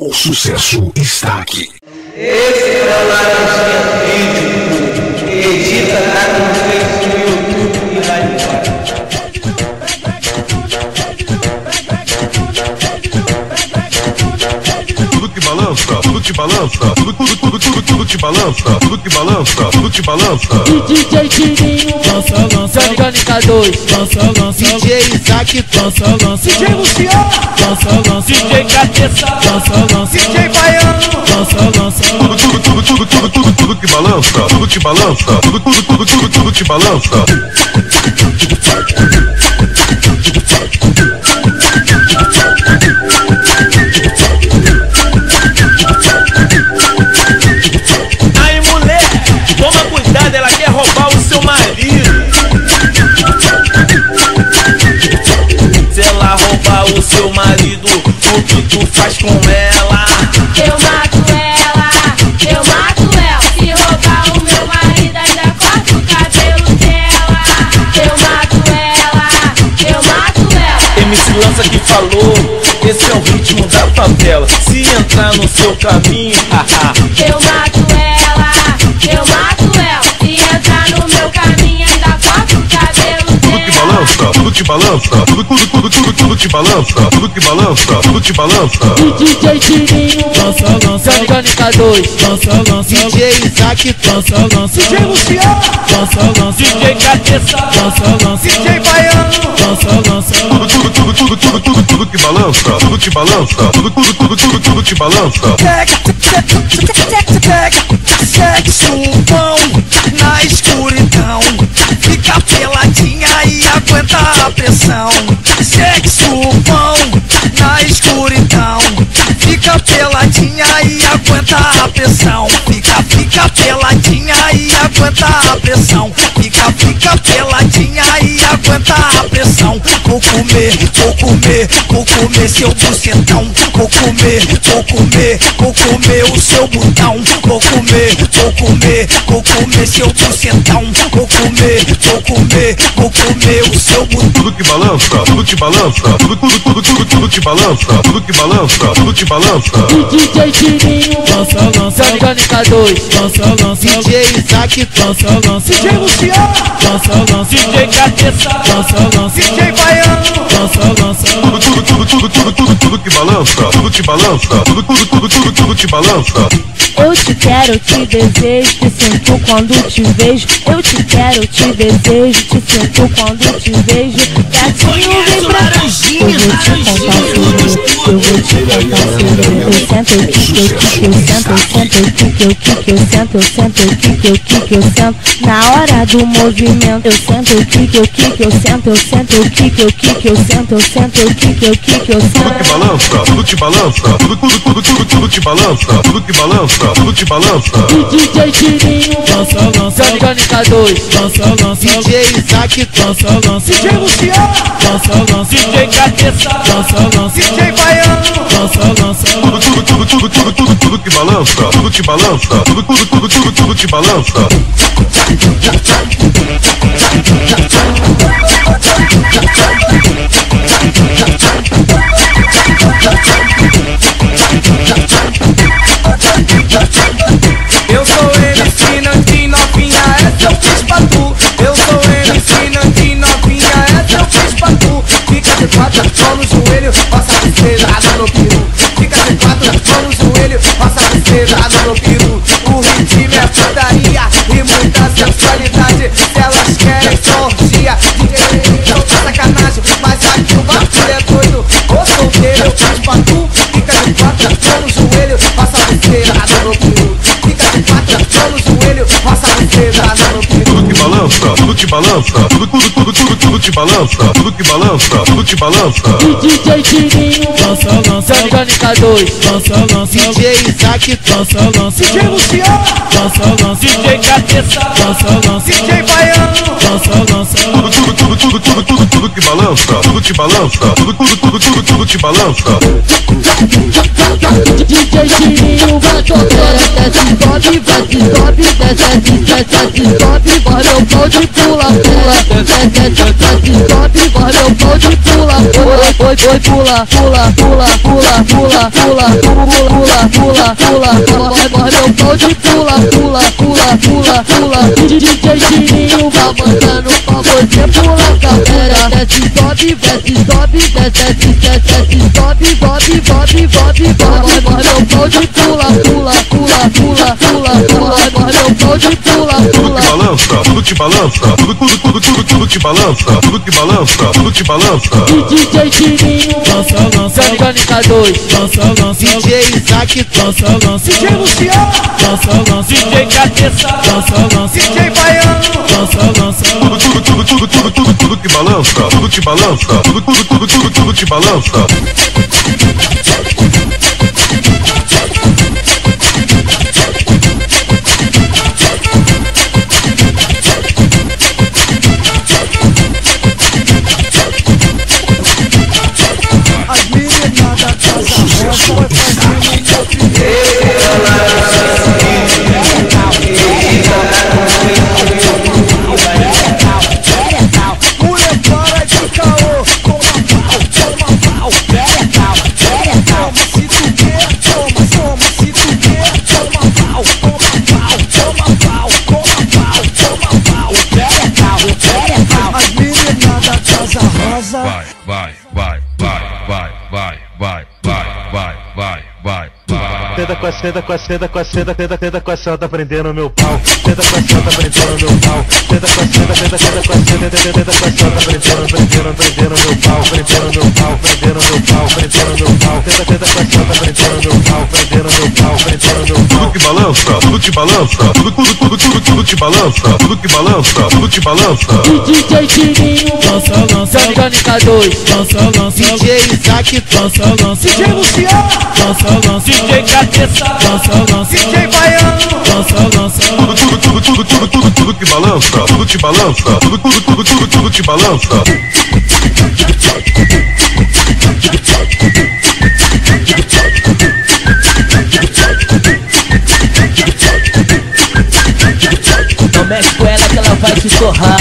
O sucesso está aqui. Esse é o Laranjinha Vídeo, que edita tá texto no YouTube e que balança, tudo que balança, tudo, tudo, tudo, tudo, tudo que balança, tudo que balança, tudo que balança. DJ Tirinho, Lança, lança, Tânica 2, lança, lança, DJ Isaac, lança, lança, DJ Luciano, lança, lança, DJ Cabeça, lança, lança, DJ Baiano, lança, lança, Tudo, tudo, tudo, tudo, tudo, tudo, tudo que balança, tudo que balança, tudo, tudo, tudo, tudo, tudo que balança. Faz com ela? Eu mato ela, eu mato ela. Se roubar o meu marido, ainda corto o cabelo dela. Eu mato ela, eu mato ela. MC Lança que falou, esse é o ritmo da favela. Se entrar no seu caminho, haha. Eu mato ela, balança, tudo tudo, tudo, tudo, tudo, que balança, tudo que balança, tudo que balança. DJ Tirinho, lança, lança, Tânica 2, lança, lança, DJ Isaac, lança, lança, DJ Luciano, lança, lança, DJ Cabeça, lança, lança, DJ Baiano, lança, lança, Tudo, tudo, tudo, tudo, tudo, tudo, tudo que balança, tudo que balança, tudo, tudo, tudo, tudo, tudo que balança. pega, pega, sexo bom na escuridão, fica a pressão. Sexo bom na escuridão, fica peladinha e aguenta a pressão. Fica, fica peladinha e aguenta a pressão. Fica, fica peladinha aguenta a pressão. Vou comer, vou comer, vou comer seu bucetão. Vou comer, vou comer, vou comer o seu botão. Vou comer, vou comer, vou comer seu bucetão. Vou comer, vou comer, vou comer o seu botão. Tudo que balança, tudo que balança, tudo, tudo, tudo, tudo, tudo que balança, tudo que balança, tudo que balança. DJ Tirinho, lança, lança, Tânica 2, lança, lança, DJ Isaac, lança, lança, DJ Luciano, lança, lança, DJ Cabeça, lança, lança, DJ Baiano, lança, lança, Tudo, tudo, tudo, tudo, tudo, tudo, tudo que balança, tudo que balança, tudo, tudo, tudo, tudo, tudo que balança. Eu te quero, te desejo, te sinto quando te vejo. Eu te quero, te desejo, te sinto quando te vejo. Gatinho, vem pra cá. Eu vou te contar segredo. Eu vou te contar segredo. Eu sento, eu quico, eu eu sento, eu sento, eu quico, eu quico, eu sento, eu sento, eu quico, eu quico, eu sento. Na hora do movimento, eu sento, eu quico, eu quico, eu sento, eu sento, eu quico, eu quico, eu sento, eu sento, eu quico, eu quico, eu Tudo que sento. balança, tudo que balança, tudo, tudo, tudo, tudo, tudo que balança, tudo que balança, tudo que balança. DJ Tirinho, lança, lança, Tânica 2, lança, lança, DJ Isaac, lança, lança, DJ Luciano, lança, lança, DJ Cabeça, lança, lança, DJ Baiano, Tudo, tudo, tudo, tudo, tudo, tudo, tudo que balança, tudo que balança, tudo, tudo, tudo, tudo, tudo que balança. Balança, tudo tudo, tudo, tudo, tudo, tudo que balança, tudo que balança, tudo que balança. DJ Tirinho, lança, lança, Tânica 2, lança, lança, DJ Isaac, lança, lança, DJ Luciano, lança, lança, DJ Cabeça, lança, lança, DJ Baiano, lança, lança, Tudo, tudo, tudo, tudo, tudo, tudo, tudo que balança, tudo que balança, tudo, tudo, tudo, tudo, tudo que balança. DJ Tirinho vai tocando, desce, sobe, vai sobe, desce, desce, desce, sobe, vai meu pau de pula, pula, desce, desce, desce, sobe, vai meu pau de pula, pula. oi, oi, pula, pula, pula, pula, pula, pula, pula, pula, pula, pula, vai morre meu pau de pula, pula, pula, pula, pula, DJ Tininho vai mandando pra você pula, galera, desce, sobe, desce, sobe, desce, desce, desce, sobe, sobe, sobe, sobe, vai meu pau de pula, pula, pula, pula, pula, pula, vai meu pau de pula, pula. Balança, tudo que balança, tudo, tudo, tudo, tudo, tudo que balança, tudo que balança, tudo que balança. DJ Tininho, Lança, lança, Johnny K2, lança, lança, DJ Isaac, lança, lança, DJ Luciano, lança, lança, DJ Cabeça, lança, lança, DJ Baiano. lança, lança, Tudo, tudo, tudo, tudo, tudo, tudo, tudo que balança, tudo que balança, tudo, tudo, tudo, tudo, tudo que balança. Casa Vai, vai, vai, vai, vai, vai, vai, vai, vai, vai, vai, vai. Tenta com a seda, com a seda, com a seda, tenta, tenta com a seda, tá prendendo meu pau. Tenta com a seda, tá prendendo meu pau. Tenta com a seda, tenta, tenta com a seda, tenta, tenta com a tá prendendo, prendendo, prendendo meu pau, prendendo meu pau, prendendo meu pau, prendendo meu pau. Tenta, tenta com a seda, tá prendendo meu pau, prendendo meu pau, prendendo meu Tudo que balança, tudo que balança, tudo, tudo, tudo, tudo, tudo que balança, tudo que balança, tudo que balança. DJ Tininho, lança, lança, Johnny K2, lança, lança, DJ Isaac, lança, lança, DJ Luciano, lança, lança, DJ Cabeça, lança, lança, DJ Baiano. lança, lança, Tudo, tudo, tudo, tudo, tudo, tudo, tudo que balança, tudo que balança, tudo, tudo, tudo, tudo, tudo que balança. Te torrar.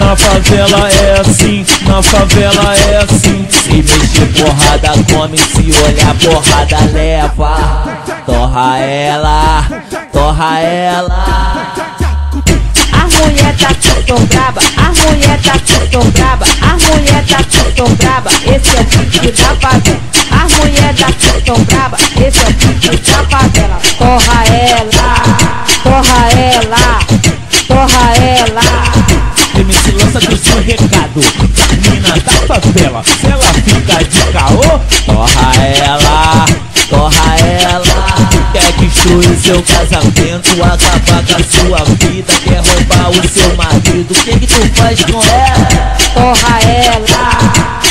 Na favela é assim, na favela é assim. Se mexer porrada come, se olhar porrada leva. Torra ela, torra ela. Mulher tá tão braba, a mulher tá tão braba, a mulher tá tão braba, esse é o pique da favela. A mulher tá tão braba, esse é o pique da favela. Torra ela, torra ela, torra ela. MC lança do seu recado Mina da favela Se ela fica de caô Torra ela seu casamento Acabar com a sua vida Quer roubar o seu marido. O que que tu faz com ela? Torra ela,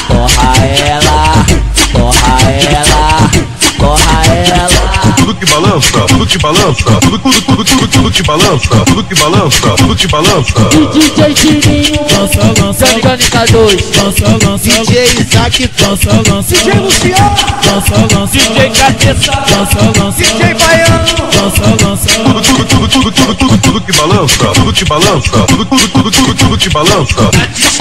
Torra ela Torra ela Torra ela. Tudo que balança, tudo que balança, tudo, tudo, tudo, tudo, tudo que balança, tudo que balança, tudo que balança. DJ Tininho, lança, lança, Johnny K2, lança, lança, DJ Isaac, lança, lança, DJ Luciano, lança, lança, DJ Cabeça, lança, lança, DJ Baiano. Lança, lança, Tudo, tudo, tudo, tudo, tudo, tudo, tudo que balança, tudo que balança, tudo, tudo, tudo, tudo, tudo que balança.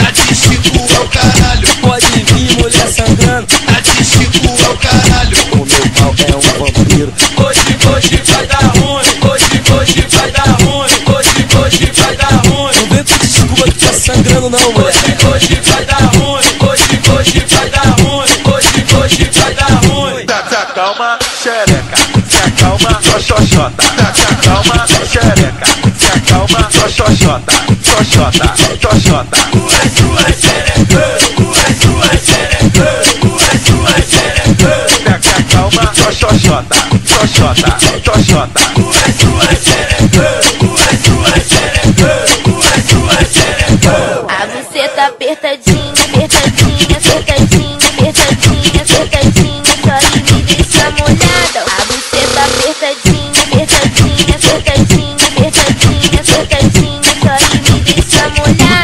Artístico é o caralho, Pode vir mulher sangrando artístico é o caralho. O meu pau é um vampiro Hoje, hoje vai dar ruim, hoje, hoje vai dar ruim, hoje, hoje vai dar ruim. Não vem com desculpa que tá sangrando não, mulher xoxota, xoxota, xoxota. Tu és, tu és xerecã, tu és, tu és xerecã, calma, xoxota, xoxota, xoxota. Tu és, tu és xerecã, tu és, tu és xerecã, tu és, tu. A buceta apertadinha.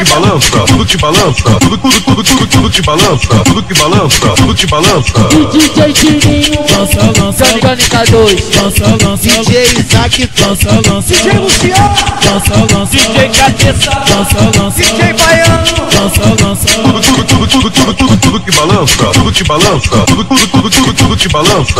Que balança, tudo que balança, tudo, tudo, tudo, tudo, tudo que balança, tudo que balança, tudo que balança. DJ Tininho, Lança, lança, Canica 2, lança, lança, DJ Isaac, lança, lança, DJ Luciano, lança, lança, DJ Cabeça, lança, lança, DJ Baiano, lança, lança, Tudo, tudo, tudo, tudo, tudo, tudo, tudo que balança, tudo que balança, tudo, tudo, tudo, tudo, tudo que balança.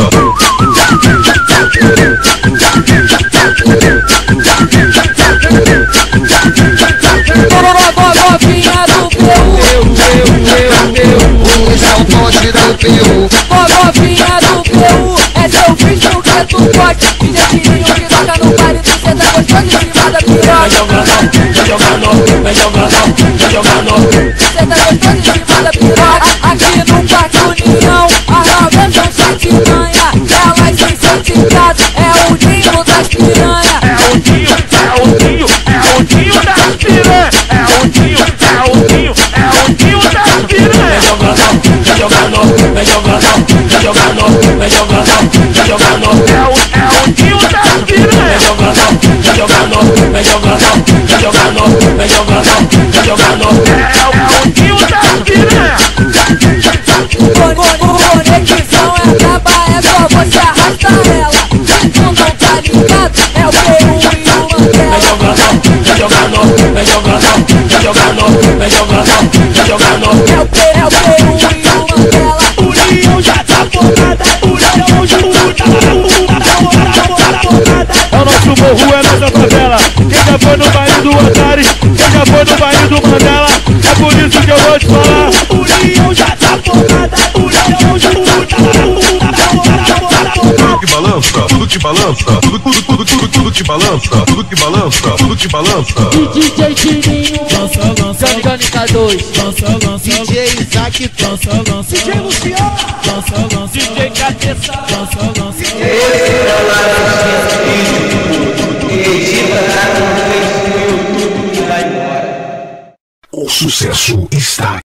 É o nosso morro, é nossa favela. Quem já foi no baile do Antares, quem já foi no baile do Mandela, é por isso que eu vou te falar. O Leão já tá formada, o Leão já tá Tudo que balança, tudo que balança, que balança, tudo que balança, tudo que balança. DJ Tininho, Lança, lança, Canica 2, lança, lança, DJ Isaac, lança, lança, DJ Luciano, lança, lança, DJ Cabeça, lança, lança. O sucesso está